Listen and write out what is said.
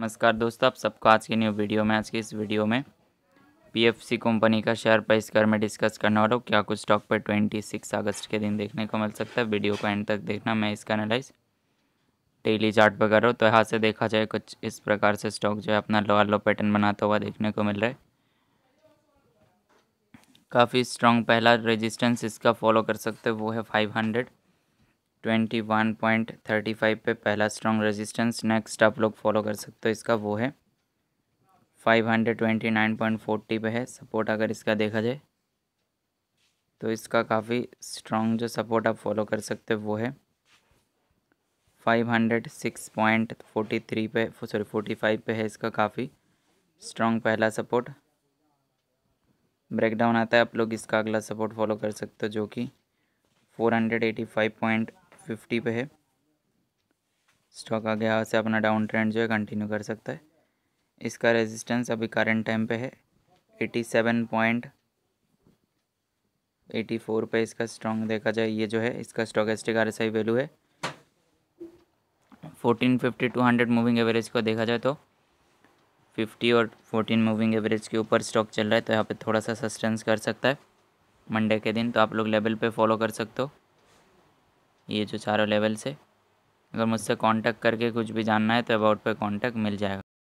नमस्कार दोस्तों, आप सबको आज की न्यू वीडियो में, आज की इस वीडियो में पीएफसी कंपनी का शेयर प्राइस कर मैं डिस्कस करने वाला हूँ क्या कुछ स्टॉक पर ट्वेंटी सिक्स अगस्त के दिन देखने को मिल सकता है। वीडियो को एंड तक देखना, मैं इसका एनालाइज डेली चार्ट पर कर रहा हूँ। तो यहाँ से देखा जाए, कुछ इस प्रकार से स्टॉक जो है अपना लोअर लो पैटर्न बनाता हुआ देखने को मिल रहा है। काफ़ी स्ट्रॉन्ग पहला रेजिस्टेंस इसका फॉलो कर सकते वो है five hundred twenty one point thirty five पे पहला स्ट्रॉन्ग रेजिस्टेंस नेक्स्ट आप लोग फॉलो कर सकते हो इसका, वो है five hundred twenty nine point forty पे है। सपोर्ट अगर इसका देखा जाए तो इसका काफ़ी स्ट्रॉन्ग जो सपोर्ट आप फॉलो कर सकते हो, वो है five hundred six point forty three पे सॉरी फोर्टी फाइव पे है इसका काफ़ी स्ट्रॉन्ग पहला सपोर्ट ब्रेकडाउन आता है, आप लोग इसका अगला सपोर्ट फॉलो कर सकते हो, जो कि four hundred eighty five point fifty पे है। स्टॉक आगे यहाँ से अपना डाउन ट्रेंड जो है कंटिन्यू कर सकता है। इसका रेजिस्टेंस अभी करंट टाइम पे है। Eighty seven point eighty four पे इसका स्ट्रॉन्ग देखा जाए। ये जो है, इसका stochastic R S I value है। Fourteen fifty two hundred moving average को देखा जाए तो फिफ्टी और फोर्टीन मूविंग एवरेज के ऊपर स्टॉक चल रहा है। तो यहाँ पे थोड़ा सा सस्टेंस कर सकता है। मंडे के दिन तो आप लोग लेवल पे फॉलो कर सकते हो। ये जो चारों लेवल से। अगर मुझसे कांटेक्ट करके कुछ भी जानना है तो अबाउट पे कांटेक्ट मिल जाएगा।